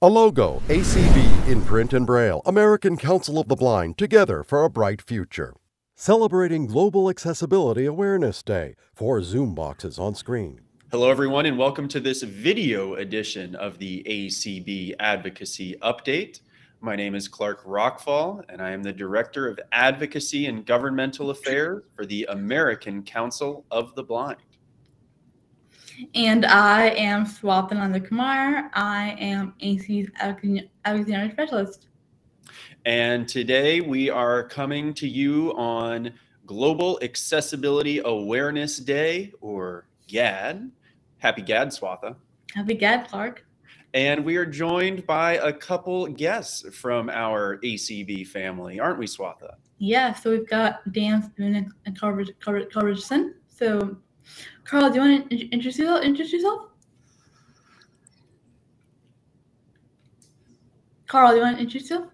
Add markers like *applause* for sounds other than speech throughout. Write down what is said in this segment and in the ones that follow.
A logo, ACB in print and braille, American Council of the Blind, together for a bright future. Celebrating Global Accessibility Awareness Day, four Zoom boxes on screen. Hello, everyone, and welcome to this video edition of the ACB Advocacy Update. My name is Clark Rachfal, and I am the Director of Advocacy and Governmental Affairs for the American Council of the Blind. And I am Swatha Nandhakumar. I am AC's Alexander Specialist. And today we are coming to you on Global Accessibility Awareness Day, or GAAD. Happy GAAD, Swatha. Happy GAAD, Clark. And we are joined by a couple guests from our ACB family, aren't we, Swatha? Yeah, so we've got Dan Spoone and Carl, Carl Richardson. So Carl, do you want to introduce yourself? Introduce yourself? Carl, do you want to introduce yourself?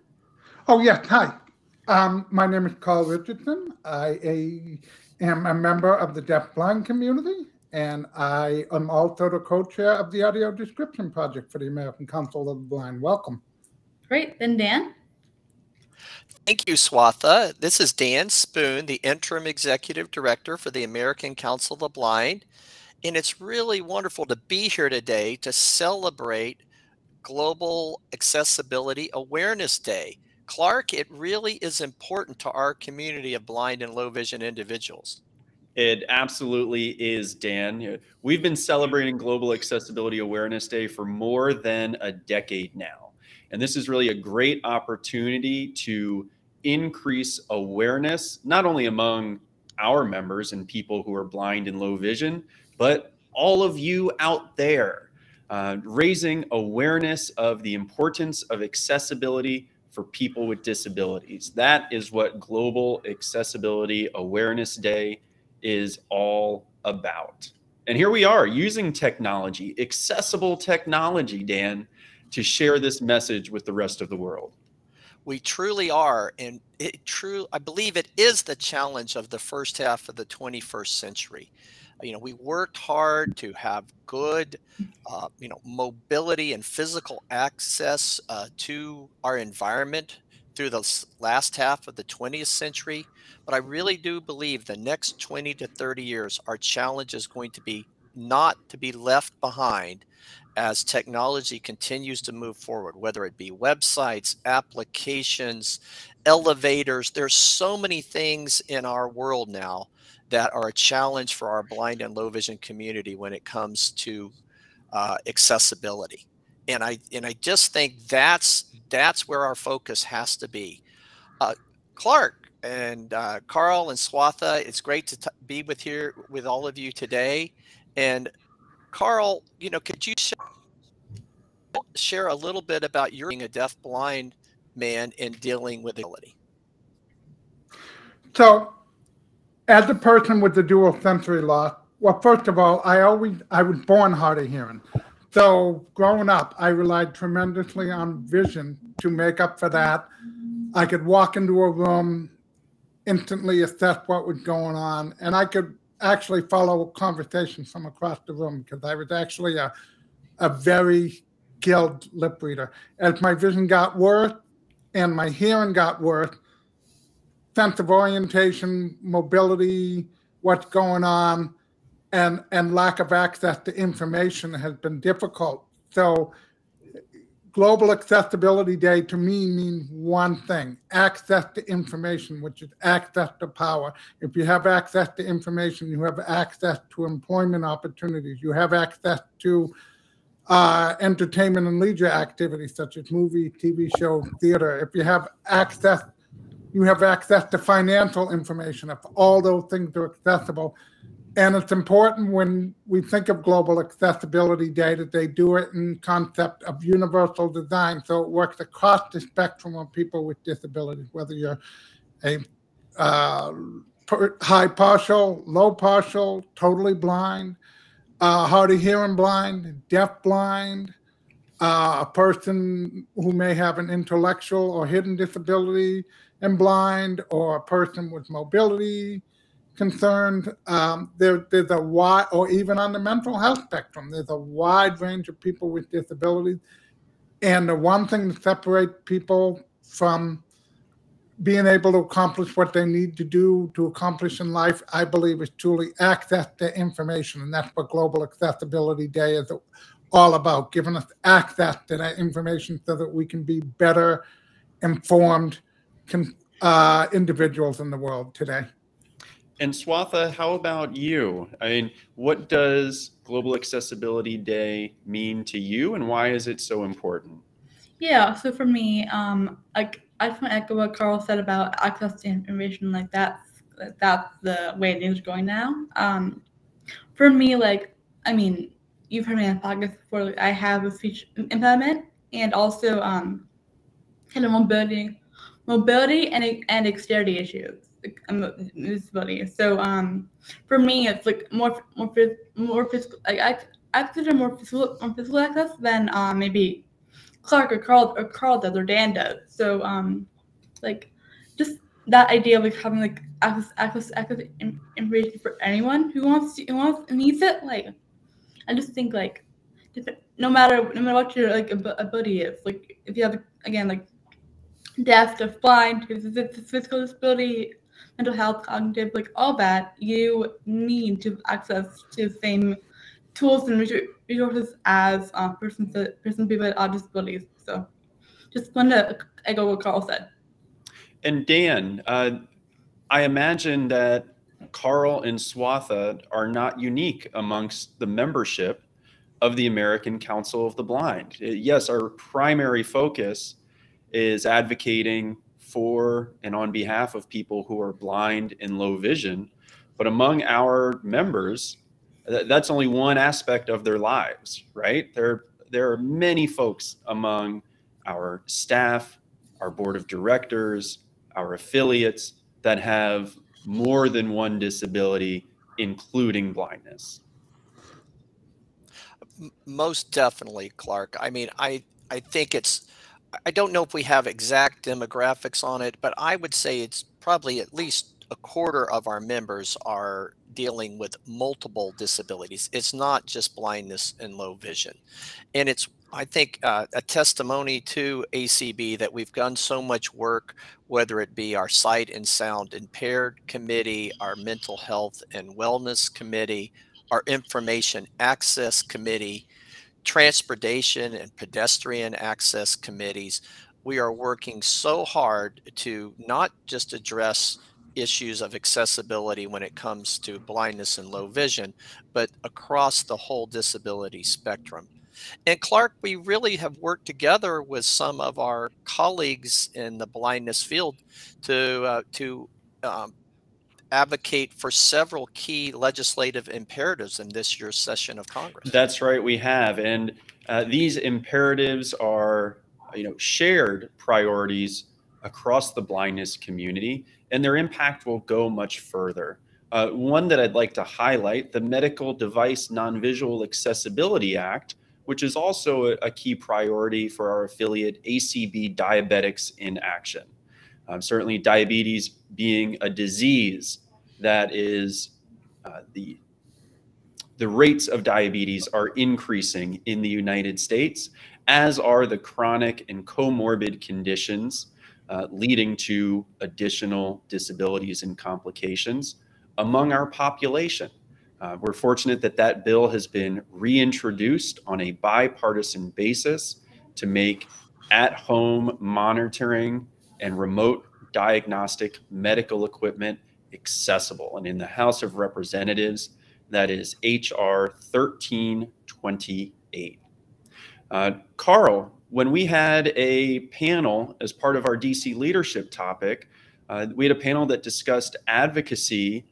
Oh, yes. Hi. Um, my name is Carl Richardson. I a, am a member of the deaf-blind community, and I am also the co-chair of the Audio Description Project for the American Council of the Blind. Welcome. Great. Then Dan? Thank you, Swatha. This is Dan Spoone, the Interim Executive Director for the American Council of the Blind. And it's really wonderful to be here today to celebrate Global Accessibility Awareness Day. Clark, it really is important to our community of blind and low vision individuals. It absolutely is, Dan. We've been celebrating Global Accessibility Awareness Day for more than a decade now. And this is really a great opportunity to increase awareness, not only among our members and people who are blind and low vision, but all of you out there, uh, raising awareness of the importance of accessibility for people with disabilities. That is what Global Accessibility Awareness Day is all about. And here we are using technology, accessible technology, Dan, to share this message with the rest of the world we truly are and it true i believe it is the challenge of the first half of the 21st century. You know we worked hard to have good uh, you know mobility and physical access uh, to our environment through the last half of the 20th century but i really do believe the next 20 to 30 years our challenge is going to be not to be left behind as technology continues to move forward, whether it be websites, applications, elevators. There's so many things in our world now that are a challenge for our blind and low vision community when it comes to uh, accessibility. And I and I just think that's that's where our focus has to be. Uh, Clark and uh, Carl and Swatha, it's great to be with here with all of you today. And Carl, you know, could you share a little bit about your being a deaf blind man and dealing with ability? So, as a person with the dual sensory loss, well, first of all, I always I was born hard of hearing. So growing up, I relied tremendously on vision to make up for that. I could walk into a room, instantly assess what was going on, and I could actually follow conversations from across the room because I was actually a, a very skilled lip reader. As my vision got worse and my hearing got worse, sense of orientation, mobility, what's going on, and and lack of access to information has been difficult. So Global Accessibility Day to me means one thing access to information, which is access to power. If you have access to information, you have access to employment opportunities, you have access to uh, entertainment and leisure activities such as movie, TV show, theater. If you have access, you have access to financial information. If all those things are accessible, and it's important when we think of global accessibility day that they do it in concept of universal design. So it works across the spectrum of people with disabilities, whether you're a uh, high partial, low partial, totally blind, uh, hard of hearing blind, deaf blind, uh, a person who may have an intellectual or hidden disability and blind, or a person with mobility concerned. Um, there, there's a wide, or even on the mental health spectrum, there's a wide range of people with disabilities. And the one thing that separates people from being able to accomplish what they need to do to accomplish in life, I believe, is truly access to information. And that's what Global Accessibility Day is all about, giving us access to that information so that we can be better informed uh, individuals in the world today. And Swatha, how about you? I mean, what does Global Accessibility Day mean to you and why is it so important? Yeah, so for me, um, like I just want to echo what Carl said about access to information. Like that's that's the way things are going now. Um, for me, like I mean, you've heard me on podcast before. Like, I have a speech impediment and also um, kind of mobility, mobility and and dexterity issues. Disability. So um, for me, it's like more more more physical. Like I I consider more physical more physical access than um, maybe Clark or Carl or Carl does or Dan does. So um, like just that idea of like having like access access access information for anyone who wants to who wants needs it. Like I just think like no matter no matter what your like ability is, like if you have again like deaf, deaf, blind, physical disability, mental health, cognitive, like all that, you need to access to the same tools and resources as uh, persons that person people with disabilities. So just want to echo what Carl said. And Dan, uh, I imagine that Carl and Swatha are not unique amongst the membership of the American Council of the Blind. Uh, yes, our primary focus is advocating for and on behalf of people who are blind and low vision. But among our members, that's only one aspect of their lives, right? There, there are many folks among our staff, our board of directors, our affiliates that have more than one disability, including blindness. Most definitely, Clark. I mean, I, I think it's, I don't know if we have exact demographics on it, but I would say it's probably at least a quarter of our members are dealing with multiple disabilities. It's not just blindness and low vision. And it's, I think, uh, a testimony to ACB that we've done so much work, whether it be our sight and sound impaired committee, our mental health and wellness committee, our information access committee, transportation and pedestrian access committees. We are working so hard to not just address issues of accessibility when it comes to blindness and low vision, but across the whole disability spectrum. And Clark, we really have worked together with some of our colleagues in the blindness field to uh, to um, advocate for several key legislative imperatives in this year's session of Congress. That's right, we have, and uh, these imperatives are you know shared priorities across the blindness community and their impact will go much further. Uh, one that I'd like to highlight the Medical Device Non Visual Accessibility Act, which is also a, a, key priority for our affiliate ACB Diabetics in Action. Um, certainly, diabetes being a disease that is uh, the the rates of diabetes are increasing in the United States, as are the chronic and comorbid conditions uh, leading to additional disabilities and complications among our population. Uh, we're fortunate that that bill has been reintroduced on a bipartisan basis to make at home monitoring and remote diagnostic medical equipment accessible. And in the House of Representatives, that is H.R. 1328. Uh, Carl, when we had a panel as part of our DC leadership topic, uh, we had a panel that discussed advocacy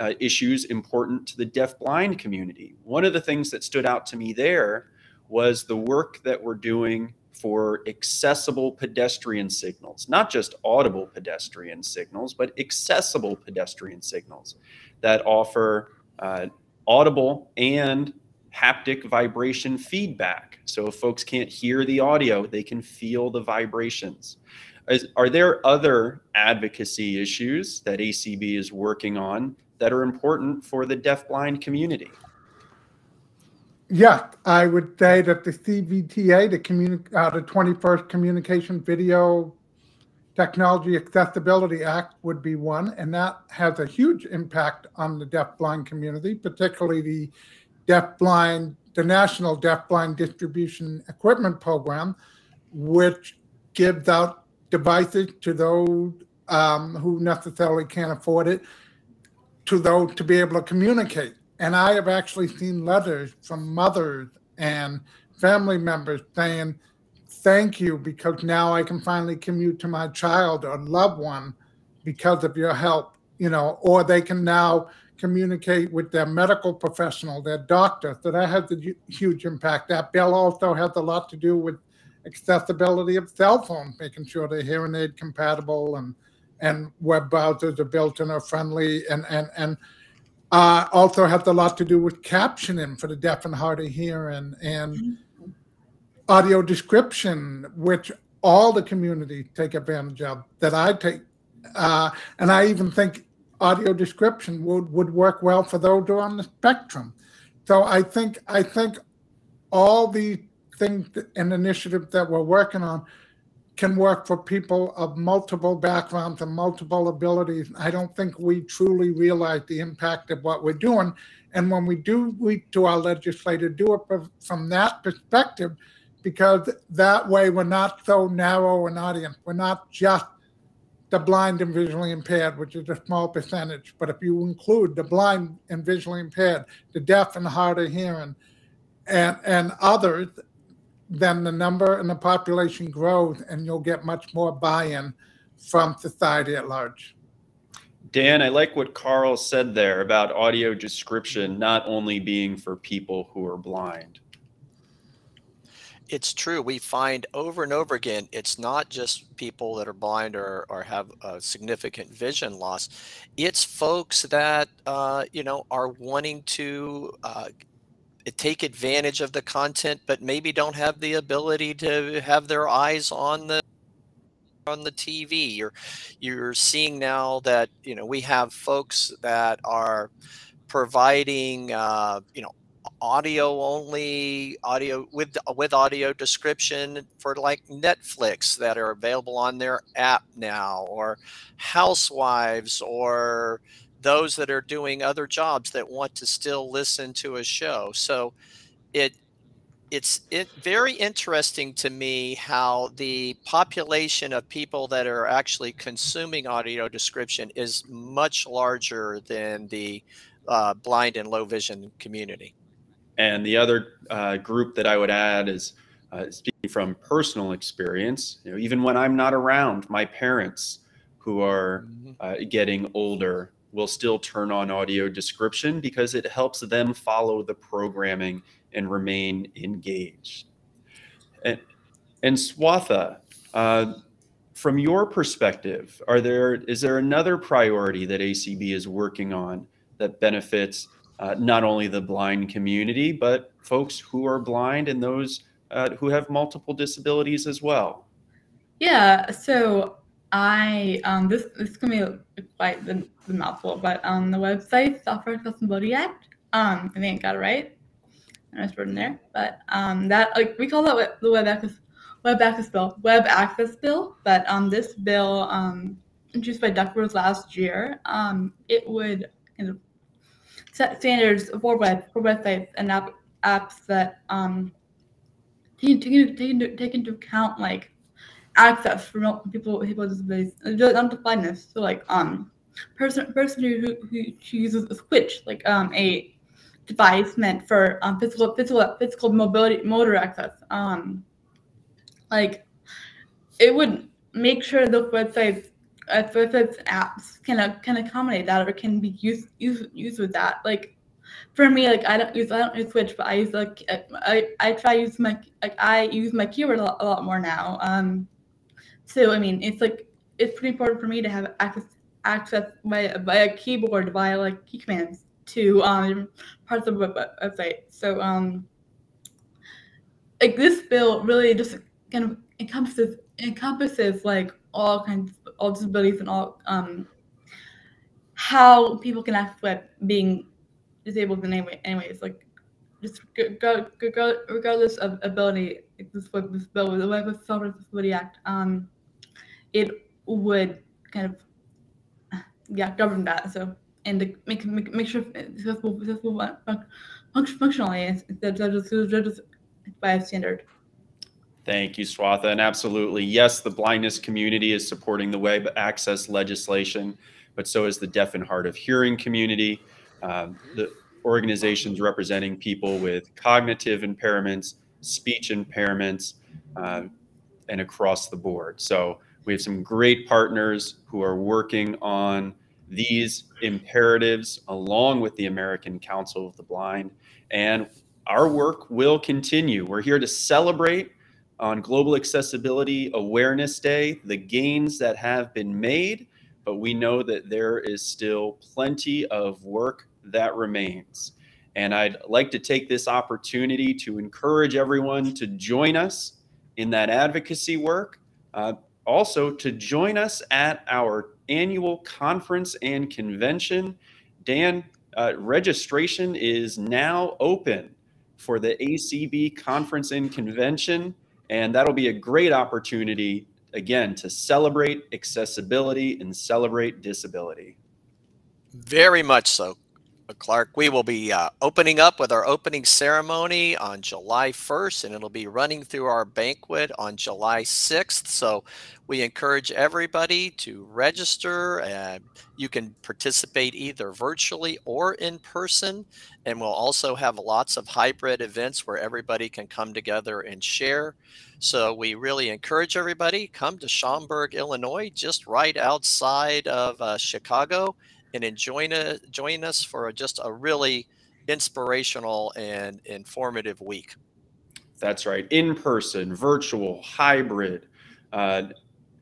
uh, issues important to the deaf-blind community. One of the things that stood out to me there was the work that we're doing for accessible pedestrian signals, not just audible pedestrian signals, but accessible pedestrian signals that offer uh, audible and haptic vibration feedback. So if folks can't hear the audio, they can feel the vibrations. Is, are there other advocacy issues that ACB is working on that are important for the deafblind community? Yeah, I would say that the CVTA, the, communi- uh, the 21st Communication Video Technology Accessibility Act, would be one, and that has a huge impact on the deafblind community, particularly the deafblind, the National Deafblind Distribution Equipment Program, which gives out devices to those um, who necessarily can't afford it, to those to be able to communicate. And I have actually seen letters from mothers and family members saying, Thank you, because now I can finally commute to my child or loved one because of your help, you know, or they can now communicate with their medical professional, their doctor. So that has a huge impact. That bill also has a lot to do with accessibility of cell phones, making sure they're hearing aid compatible and and web browsers are built and are friendly and and and uh, also has a lot to do with captioning for the deaf and hard of hearing and mm-hmm. audio description, which all the community take advantage of. That I take, uh, and I even think audio description would would work well for those who are on the spectrum. So I think I think all the things and initiatives that we're working on can work for people of multiple backgrounds and multiple abilities. I don't think we truly realize the impact of what we're doing. And when we do reach to our legislator, do it from that perspective, because that way we're not so narrow an audience. We're not just the blind and visually impaired, which is a small percentage. But if you include the blind and visually impaired, the deaf and hard of hearing, and, and others, then the number and the population grows and you'll get much more buy-in from society at large. Dan, I like what Carl said there about audio description not only being for people who are blind. It's true. We find over and over again, it's not just people that are blind or, or have a significant vision loss. It's folks that, uh, you know, are wanting to uh, take advantage of the content, but maybe don't have the ability to have their eyes on the on the TV. You're you're seeing now that you know we have folks that are providing uh, you know audio only audio with with audio description for like Netflix that are available on their app now or housewives or those that are doing other jobs that want to still listen to a show. So it it's it very interesting to me how the population of people that are actually consuming audio description is much larger than the uh, blind and low vision community. And the other uh, group that I would add is uh, speaking from personal experience. You know, even when I'm not around, my parents who are mm-hmm. uh, getting older will still turn on audio description because it helps them follow the programming and remain engaged. And, and Swatha, uh, from your perspective, are there is there another priority that ACB is working on that benefits uh, not only the blind community but folks who are blind and those uh, who have multiple disabilities as well? Yeah, so I um this this is gonna be quite the, the mouthful, but on the website Software Accessibility Act, um I think I got it right. I just wrote in there, but um that like we call that the web access web access bill web access bill, but um this bill um introduced by Duckworth last year um it would kind of set standards for web for websites and app, apps that um take, take, take, take into account like access for people people with disabilities, not to blindness. So like um person person who who uses a switch, like um a device meant for um physical physical physical mobility motor access. Um like it would make sure those websites uh, websites apps can uh, can accommodate that or can be used used used with that. Like for me, like I don't use I don't use Switch, but I use like I I try use my like I use my keyboard a lot, a lot more now. Um, so I mean, it's like it's pretty important for me to have access access by by a keyboard via like key commands to um parts of the website. So um like this bill really just kind of encompasses encompasses like all kinds all disabilities and all um how people can access web being disabled in any way anyways like just regardless of ability, this what this bill, the way with Civil Disability Act, um, it would kind of, yeah, govern that. So and to make make, make sure accessible, accessible functionally instead of just by a standard. Thank you, Swatha. And absolutely, yes, the blindness community is supporting the web access legislation, but so is the deaf and hard of hearing community. Um, the organizations representing people with cognitive impairments, speech impairments, uh, and across the board. So we have some great partners who are working on these imperatives along with the American Council of the Blind. And our work will continue. We're here to celebrate on Global Accessibility Awareness Day the gains that have been made, but we know that there is still plenty of work that remains. And I'd like to take this opportunity to encourage everyone to join us in that advocacy work. Uh, also, to join us at our annual conference and convention. Dan, uh, registration is now open for the ACB conference and convention, and that'll be a great opportunity, again, to celebrate accessibility and celebrate disability. Very much so. Clark. We will be uh, opening up with our opening ceremony on July 1st, and it'll be running through our banquet on July 6th. So we encourage everybody to register. And you can participate either virtually or in person. And we'll also have lots of hybrid events where everybody can come together and share. So we really encourage everybody come to Schaumburg, Illinois, just right outside of uh, Chicago and join, a, join us for a, just a really inspirational and informative week. That's right. In person, virtual, hybrid, uh,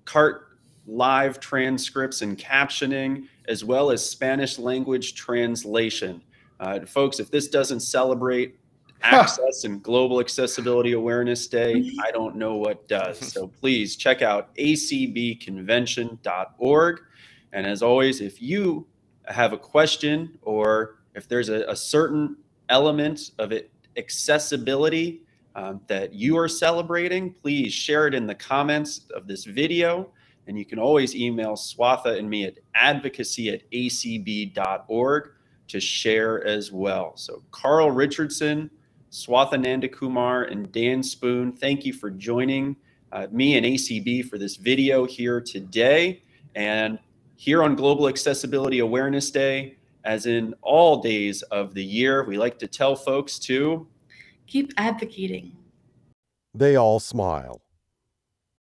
CART live transcripts and captioning, as well as Spanish language translation. Uh, folks, if this doesn't celebrate *laughs* access and global accessibility awareness day i don't know what does *laughs* so please check out acbconvention.org and as always if you have a question or if there's a, a certain element of it accessibility um, that you are celebrating, please share it in the comments of this video. And you can always email Swatha and me at advocacy at acb.org to share as well. So Carl Richardson, Swatha Nandhakumar, and Dan Spoone, thank you for joining uh, me and ACB for this video here today. And here on Global Accessibility Awareness Day, as in all days of the year, we like to tell folks to keep advocating. They all smile.